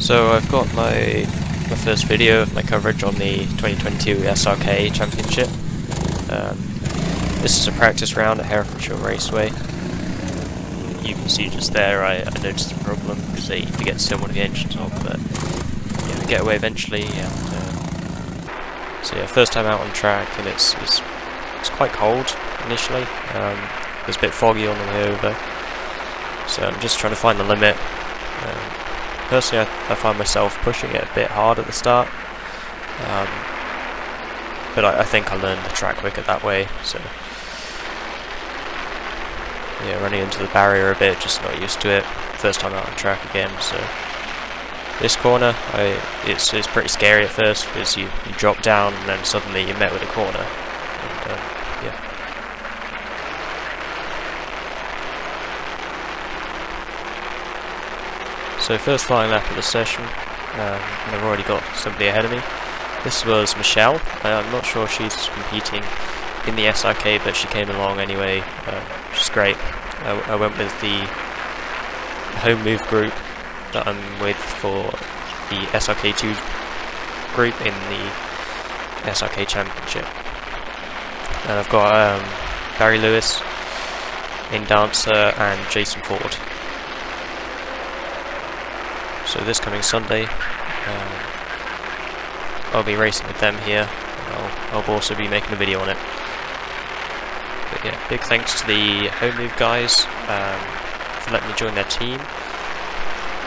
So I've got my my first video of my coverage on the 2022 SRK Championship. Um, this is a practice round at Herefordshire Raceway. You can see just there I, I noticed a problem because they forget to turn one of the engines on, but yeah, we get away eventually. And, uh, so yeah, first time out on track and it's it's, it's quite cold initially. Um, it was a bit foggy on the way over, so I'm just trying to find the limit. Personally, I, I, find myself pushing it a bit hard at the start, um, but I, I, think I learned the track quicker that way. So yeah, running into the barrier a bit, just not used to it. First time out on track again, so this corner, I, it's it's pretty scary at first because you, you drop down and then suddenly you're met with a corner. And, um, yeah. So first flying lap of the session, um, and I've already got somebody ahead of me. This was Michelle. Uh, I'm not sure she's competing in the SRK, but she came along anyway. Uh, she's great. I, I, went with the home move group that I'm with for the SRK2 group in the SRK Championship. And I've got um, Barry Lewis in Dancer and Jason Ford so this coming Sunday, um, I'll be racing with them here. I'll, I'll, also be making a video on it. But yeah, big thanks to the Home Move guys um, for letting me join their team.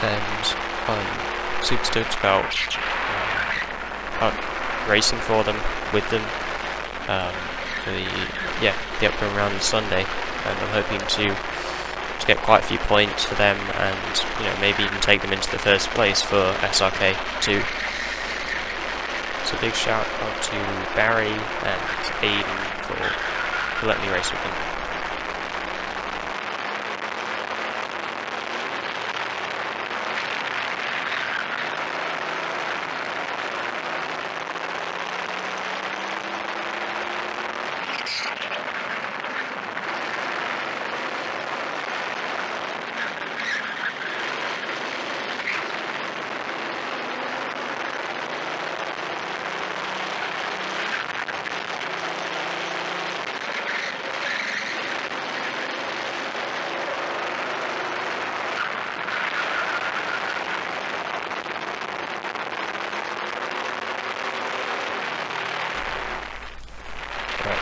And I'm super stoked about, uh, about racing for them, with them, um, for the, yeah, the upcoming round on Sunday. And I'm hoping to to get quite a few points for them and you know maybe even take them into the first place for SRK too. So big shout out to Barry and Aiden for letting me race with them.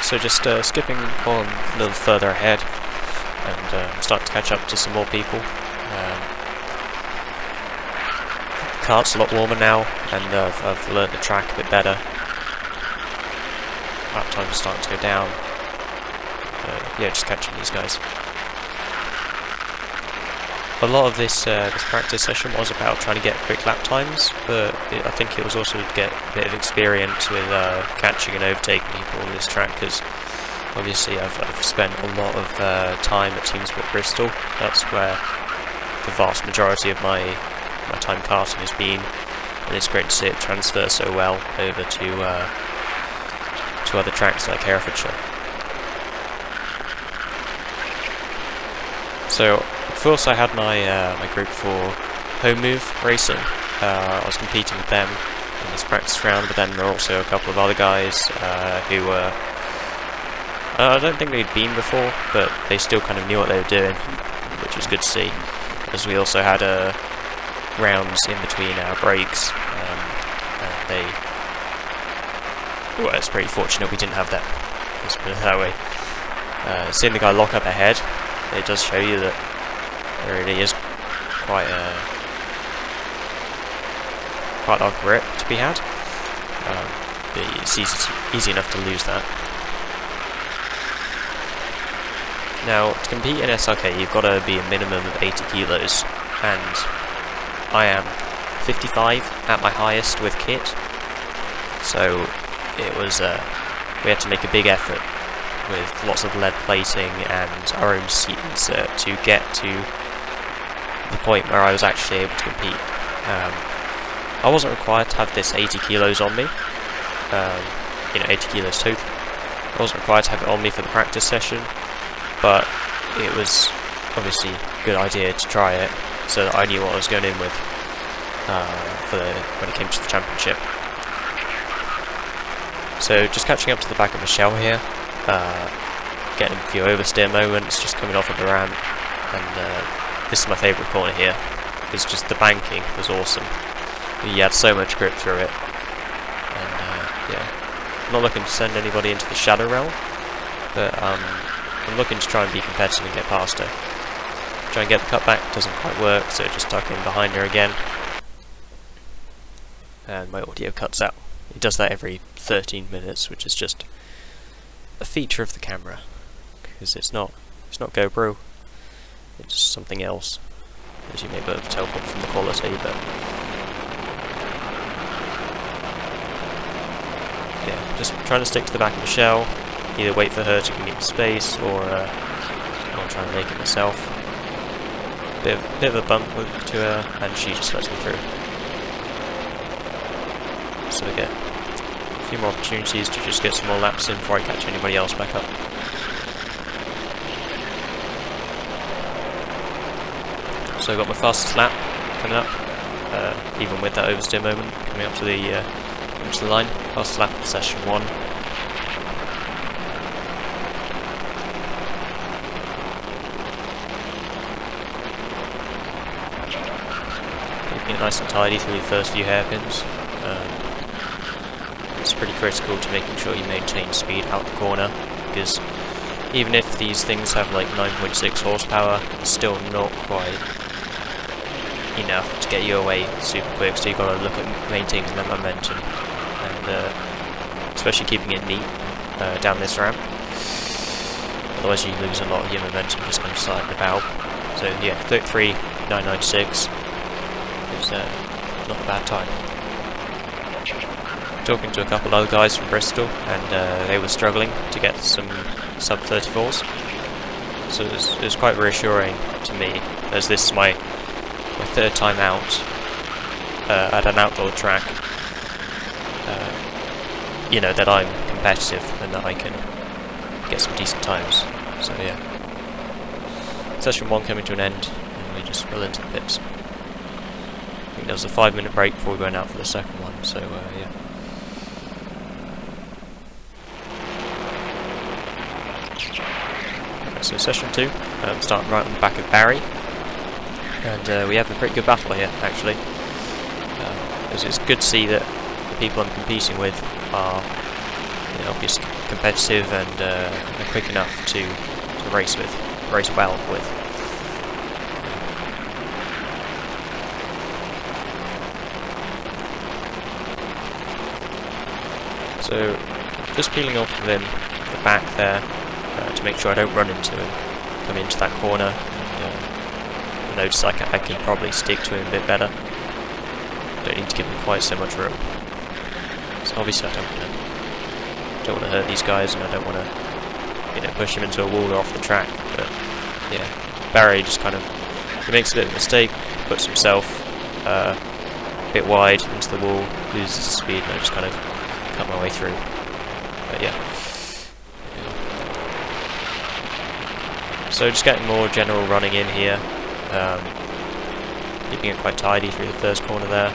So just uh, skipping on a little further ahead and uh, starting to catch up to some more people. Um, the kart's a lot warmer now and uh, I've, I've learned the track a bit better. Lap time's starting to go down. Uh, yeah, just catching these guys a lot of this uh, this practice session was about trying to get quick lap times, but it, I think it was also to get a bit of experience with uh, catching and overtaking people on this track, because obviously I've, I've, spent a lot of uh, time at TeamSport Bristol. That's where the vast majority of my my time karting has been, and it's great to see it transfer so well over to uh, to other tracks like Herefordshire. So course I had my uh, my group for home move racing. Uh, I was competing with them in this practice round, but then there were also a couple of other guys uh, who were. Uh, I don't think they'd been before, but they still kind of knew what they were doing, which was good to see. As we also had uh, rounds in between our breaks, um, and they. Well, it's pretty fortunate we didn't have that. Let's put it that way. Uh, seeing the guy lock up ahead, it does show you that there really is quite a quite a grip to be had. Um, but it's easy to, easy enough to lose that. Now, to compete in SRK, you've got to be a minimum of 80 kilos, and I am 55 at my highest with kit. So it was uh, we had to make a big effort with lots of lead plating and our own seat insert to get to the point where I was actually able to compete. Um, I wasn't required to have this 80 kilos on me, um, you know, 80 kilos total. I wasn't required to have it on me for the practice session, but it was obviously a good idea to try it so that I knew what I was going in with. uh, for the, when it came to the championship. So just catching up to the back of Michelle here, uh, getting a few oversteer moments, just coming off of the ramp, and uh, this is my favourite corner here, because just the banking was awesome. He had so much grip through it, and uh, yeah, I'm not looking to send anybody into the shadow realm, but um, I'm looking to try and be competitive and get past her. Try and get the cutback, doesn't quite work, so just tuck in behind her again, and my audio cuts out. It does that every 13 minutes, which is just a feature of the camera, because it's not it's not GoPro, it's something else, as you may be able to tell from the quality, but yeah, just trying to stick to the back of Michelle, either wait for her to give me space, or uh, I'll try and make it myself. Bit of, bit of a bump to her, and she just lets me through. So we get few more opportunities to just get some more laps in before I catch anybody else back up. So I've got my fastest lap coming up, uh, even with that oversteer moment coming up to the uh, the line. Fastest lap of session one. Keeping it nice and tidy through the first few hairpins. Um, pretty critical to making sure you maintain speed out the corner because even if these things have like 9.6 horsepower, it's still not quite enough to get you away super quick, so you've got to look at maintaining that momentum, and uh, especially keeping it neat uh, down this ramp. Otherwise you lose a lot of your momentum just kind of sliding about. So yeah, 33996 is uh, not a bad time. Talking to a couple other guys from Bristol, and uh, they were struggling to get some sub 34s. So it was, it was quite reassuring to me, as this is my my third time out uh, at an outdoor track, uh, you know, that I'm competitive and that I can get some decent times. So yeah. Session 1 coming to an end, and we just roll into the pits. I think there was a five minute break before we went out for the second one, so uh, yeah. So session 2, um, starting right on the back of Barry, and uh, we have a pretty good battle here, actually. Uh, it's, it's, good to see that the people I'm competing with are you know, obviously competitive and uh, quick enough to, to race with, race well with. So, just peeling off of him, the back there, make sure I don't run into him, come into that corner, notice I can, I can probably stick to him a bit better. Don't need to give him quite so much room. So obviously I don't want to don't want to hurt these guys, and I don't want to you know push him into a wall or off the track. But yeah, Barry just kind of he makes a bit of a mistake, puts himself uh, a bit wide into the wall, loses his speed, and I just kind of cut my way through. But yeah. So just getting more general running in here. Um, keeping it quite tidy through the first corner there.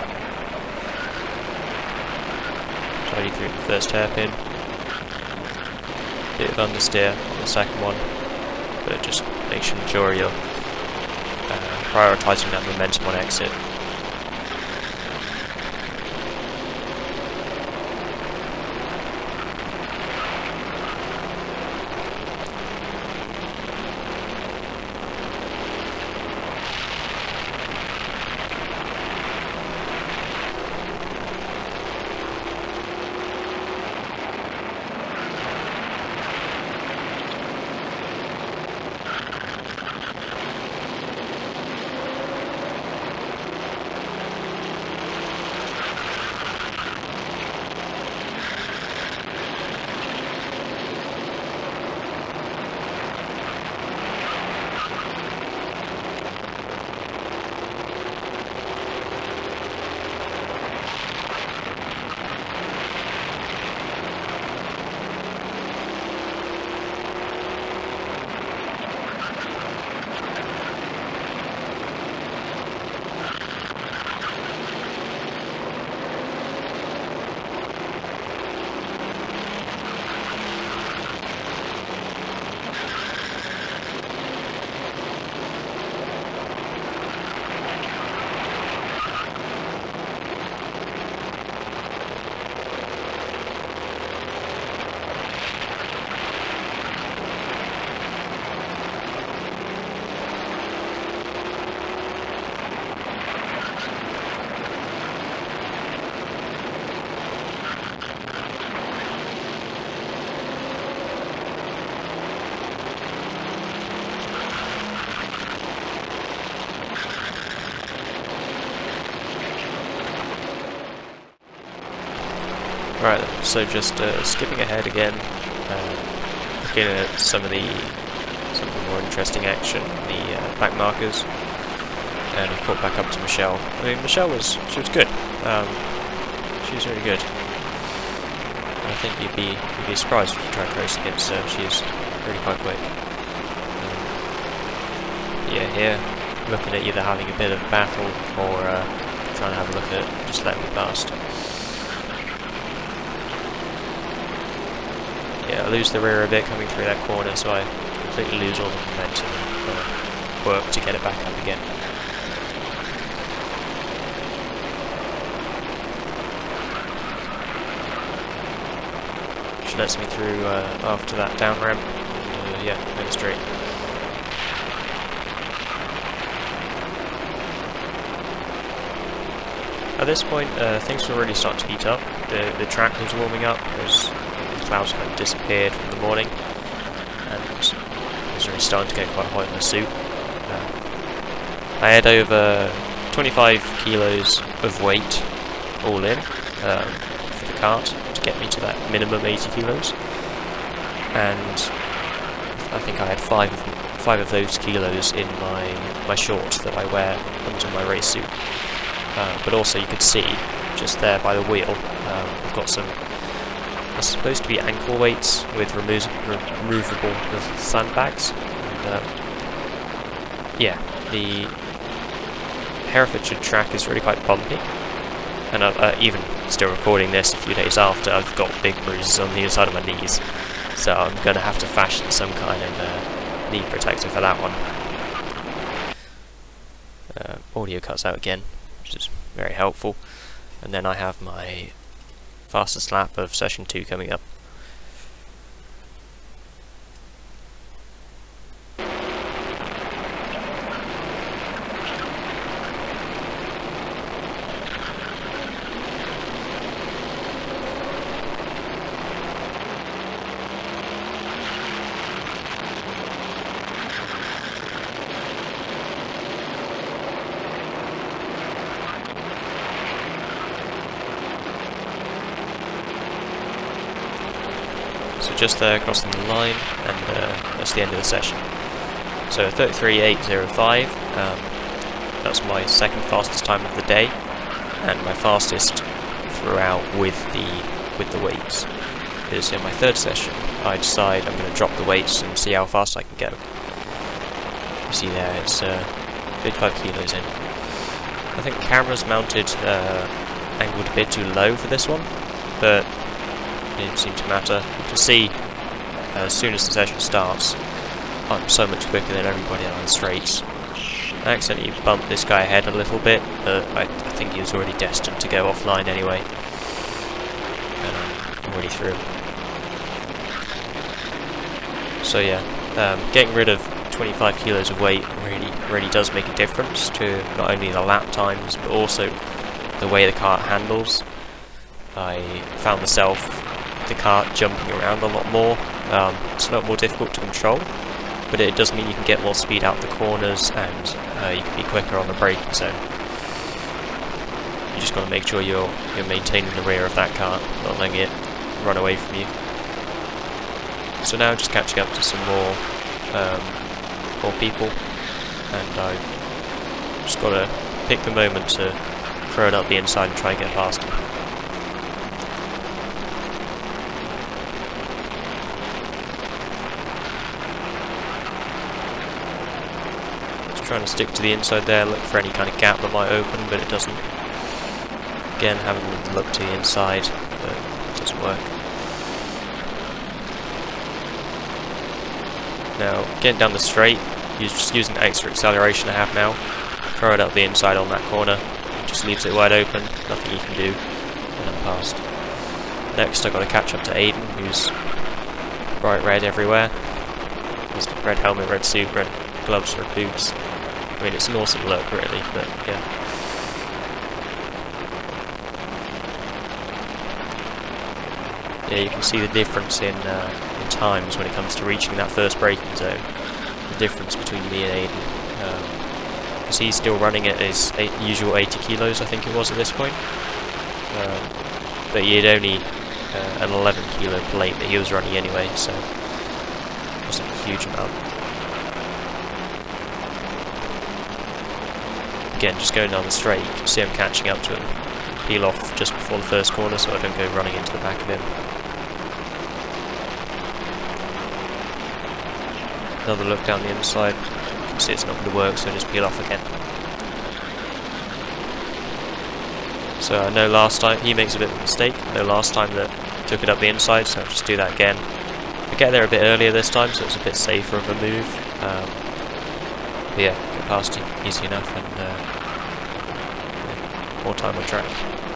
Tidy through the first hairpin. Bit of understeer on the second one, but just making sure you're uh, prioritising that momentum on exit. Right, so just uh, skipping ahead again, uh, looking at some of the some of the more interesting action, the uh, back markers, and I caught back up to Michelle. I mean, Michelle was she was good. Um, she was really good. I think you'd be you'd be surprised if you tried to race against her. She's really quite quick. Um, yeah, here looking at either having a bit of a battle or uh, trying to have a look at just letting me past. Yeah, I lose the rear a bit coming through that corner, so I completely lose all the momentum and uh, work to get it back up again. She lets me through uh, after that down ramp, and uh, yeah, then straight. At this point, uh, things were really starting to heat up. The the track was warming up as the clouds kind of disappeared from the morning, and it was really starting to get quite hot in the suit. Uh, I had over 25 kilos of weight all in um, for the kart to get me to that minimum 80 kilos, and I think I had five of five of those kilos in my my shorts that I wear under my race suit. Uh, but also you could see just there by the wheel, um, I've got some are supposed to be ankle weights with remo removable sandbags. And, uh, yeah, the Herefordshire track is really quite bumpy, and I've, uh, even still recording this a few days after, I've got big bruises on the inside of my knees, so I'm going to have to fashion some kind of uh, knee protector for that one. Uh, audio cuts out again, which is very helpful. And then I have my fastest lap of session 2 coming up. Just there crossing the line, and uh, that's the end of the session. So 33.805, um, that's my second fastest time of the day, and my fastest throughout with the with the weights. Because in my third session, I decide I'm going to drop the weights and see how fast I can go. You see there, it's uh, 55 kilos in. I think camera's mounted uh, angled a bit too low for this one, but it didn't seem to matter. Can see uh, as soon as the session starts, I'm so much quicker than everybody on the straights. I accidentally bumped this guy ahead a little bit, but I, I think he was already destined to go offline anyway. And I'm already through. So yeah, um, getting rid of 25 kilos of weight really, really does make a difference to not only the lap times, but also the way the kart handles. I found myself the kart jumping around a lot more. Um, it's a lot more difficult to control, but it does mean you can get more speed out the corners and uh, you can be quicker on the braking zone. You just got to make sure you're you're maintaining the rear of that kart, not letting it run away from you. So now just catching up to some more um, more people, and I've just got to pick the moment to throw it up the inside and try and get past them. Trying to stick to the inside there, look for any kind of gap that might open, but it doesn't. Again, having a look to the inside, but it doesn't work. Now, getting down the straight, just using the extra acceleration I have now, throw it up the inside on that corner, just leaves it wide open, nothing you can do, and I'm past. Next I've got to catch up to Aiden, who's bright red everywhere. He's got red helmet, red suit, red gloves, red boots. I mean, it's an awesome look, really, but yeah. Yeah, you can see the difference in, uh, in times when it comes to reaching that first braking zone. The difference between me and Aiden. Because um, he's still running at his eight, usual 80 kilos, I think it was at this point. Um, but he had only uh, an 11 kilo plate that he was running anyway, so it wasn't a huge amount. Again, just going down the straight, you can see I'm catching up to him. Peel off just before the first corner so I don't go running into the back of him. Another look down the inside, you can see it's not going to work so I just peel off again. So I know last time, he makes a bit of a mistake, I know last time that took it up the inside, so I'll just do that again. I get there a bit earlier this time, so it's a bit safer of a move. Um, but yeah, get past easy enough and uh, more time on track.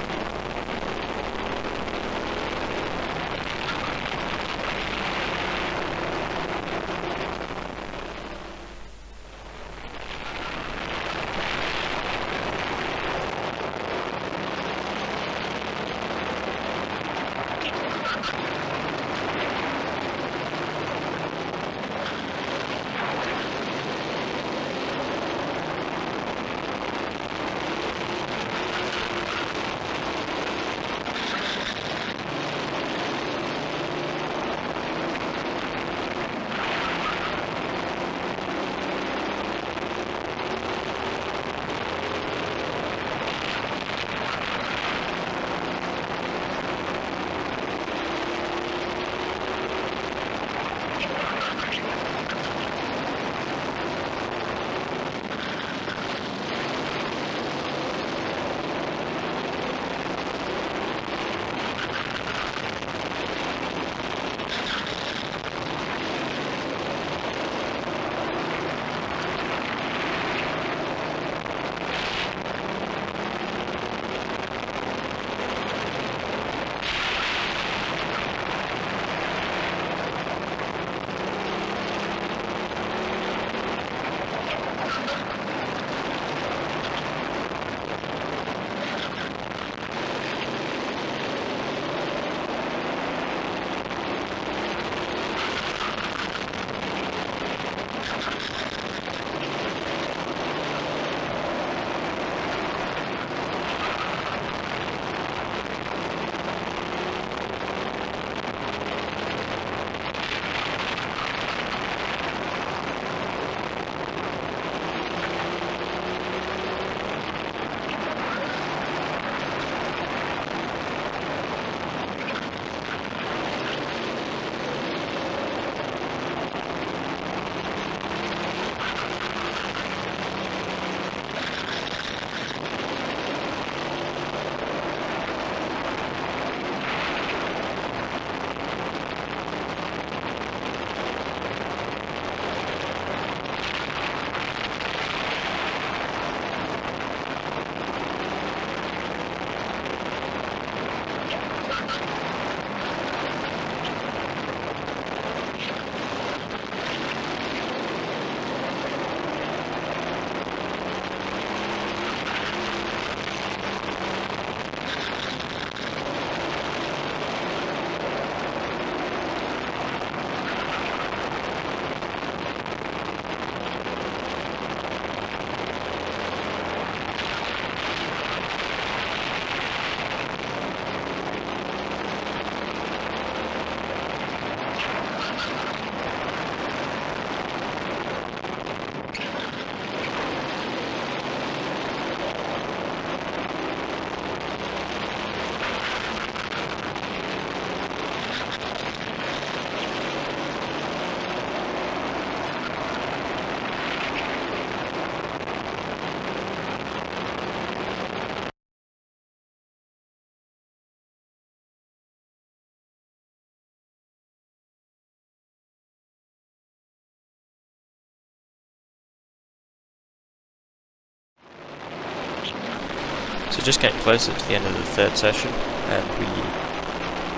Just getting closer to the end of the third session, and we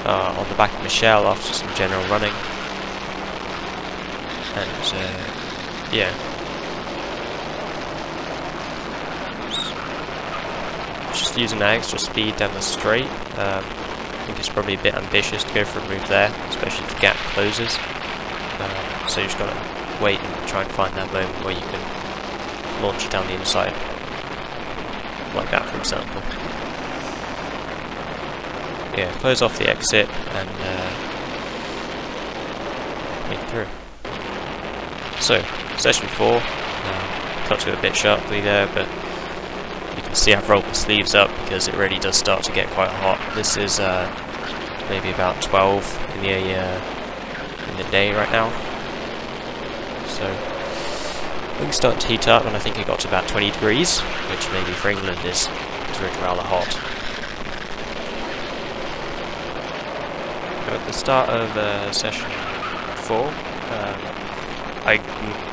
are on the back of Michelle after some general running. And, uh, yeah. Just using that extra speed down the straight. Um, I think it's probably a bit ambitious to go for a move there, especially if the gap closes. Um, so you just gotta wait and try and find that moment where you can launch it down the inside like that example. yeah, close off the exit and uh, through. So, session 4, um, cut to a bit sharply there, but you can see I've rolled the sleeves up because it really does start to get quite hot. This is uh, maybe about 12 in the, uh, in the day right now. So, things start to heat up and I think it got to about 20 degrees, which maybe for England is, really rather hot. At the start of uh, session 4, um, I,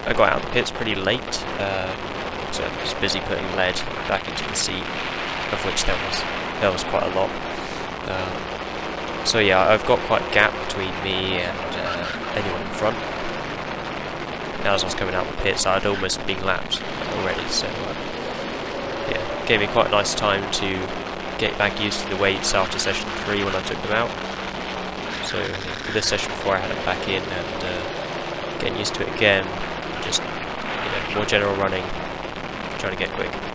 I got out of the pits pretty late, uh, so I was busy putting lead back into the seat, of which there was there was quite a lot. Um, so yeah, I've got quite a gap between me and uh, anyone in front. Now as I was coming out of the pits, I'd almost been lapped already, so uh, yeah, gave me quite a nice time to get back used to the weights after session 3 when I took them out. So for this session 4 I had it back in and uh, getting used to it again, just you know, more general running, trying to get quick.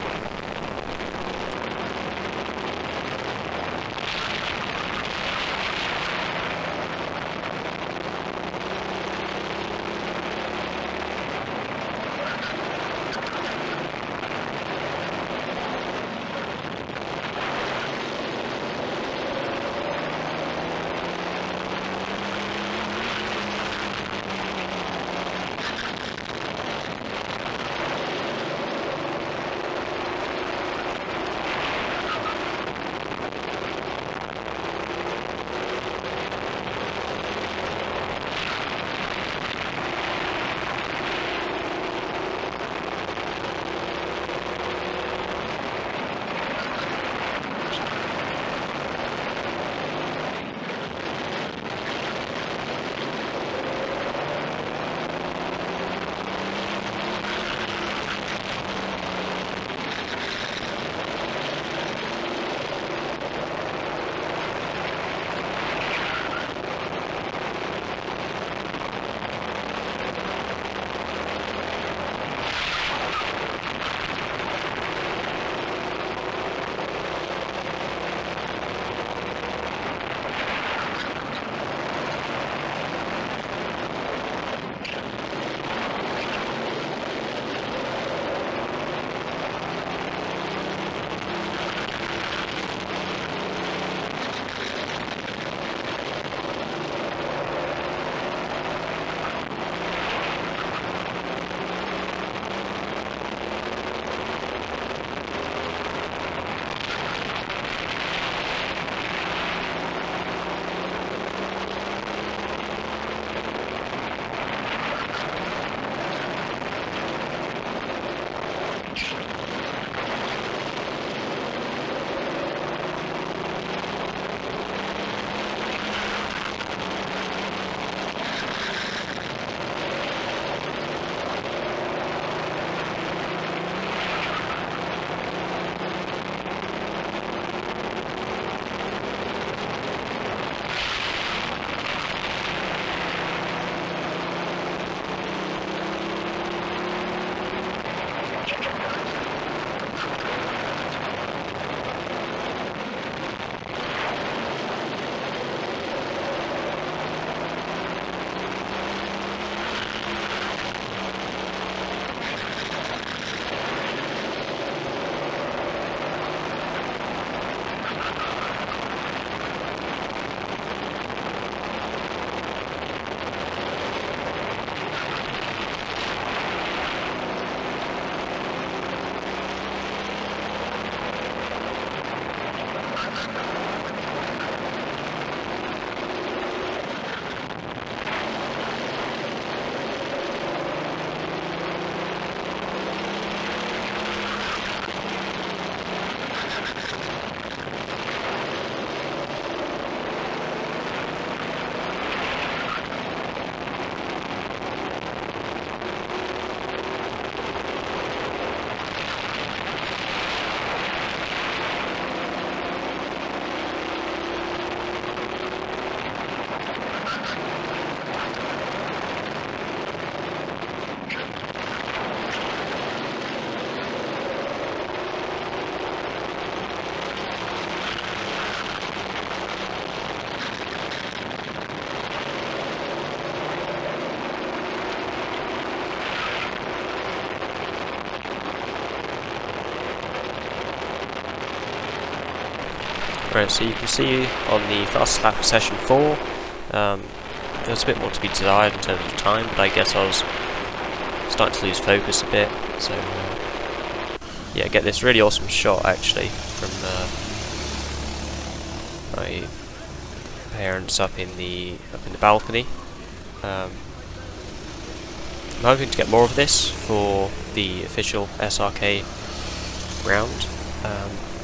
Right, so you can see on the fast lap of session 4, um, there's a bit more to be desired in terms of time, but I guess I was starting to lose focus a bit, so uh, yeah, get this really awesome shot actually from uh, my parents up in the up in the balcony. Um, I'm hoping to get more of this for the official SRK round. Um,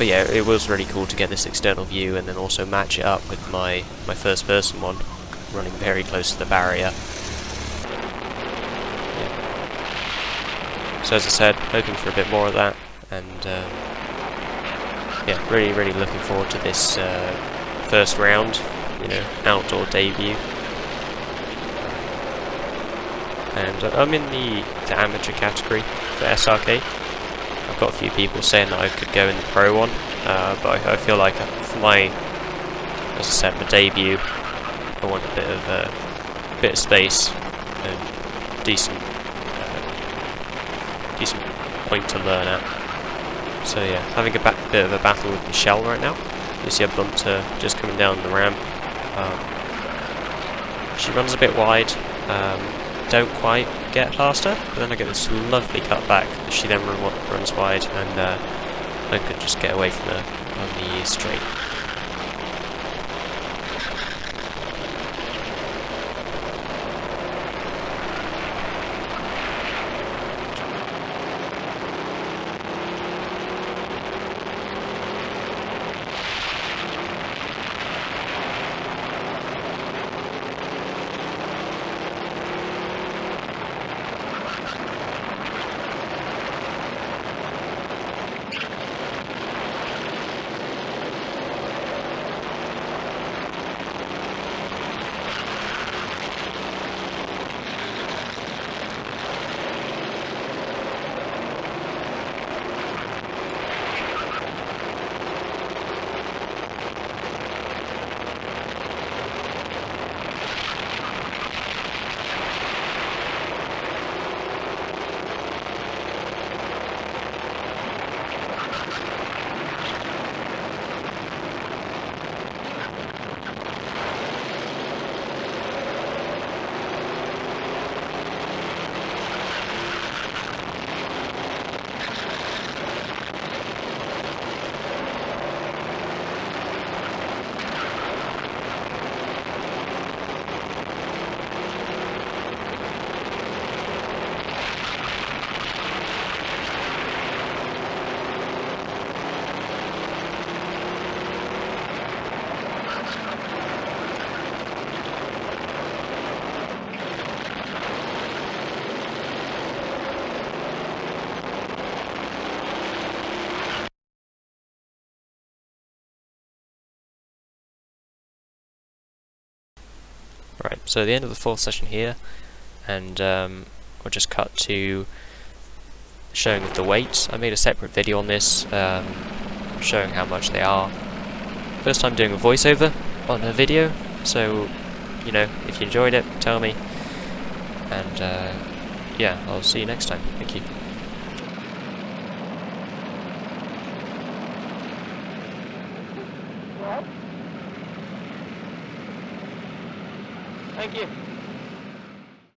but yeah, it was really cool to get this external view and then also match it up with my, my first person one, running very close to the barrier. Yeah. So as I said, hoping for a bit more of that, and um, yeah, really, really looking forward to this uh, first round, you know, outdoor debut. And uh, I'm in the, the amateur category for SRK, got a few people saying that I could go in the pro one, uh, but I, I, feel like for my, as I said, my debut, I want a bit of uh, a bit of space and decent, uh, decent point to learn at. So yeah, having a bit of a battle with Michelle right now. You see a Bunter just coming down the ramp. Um, she runs a bit wide. Um, don't quite get past her, but then I get this lovely cut back she then run, runs wide and uh, I could just get away from her on the straight. Right, so the end of the fourth session here, and um, we'll just cut to showing the weights. I made a separate video on this, um, showing how much they are. First time doing a voiceover on a video, so, you know, if you enjoyed it, tell me. And, uh, yeah, I'll see you next time. Thank you.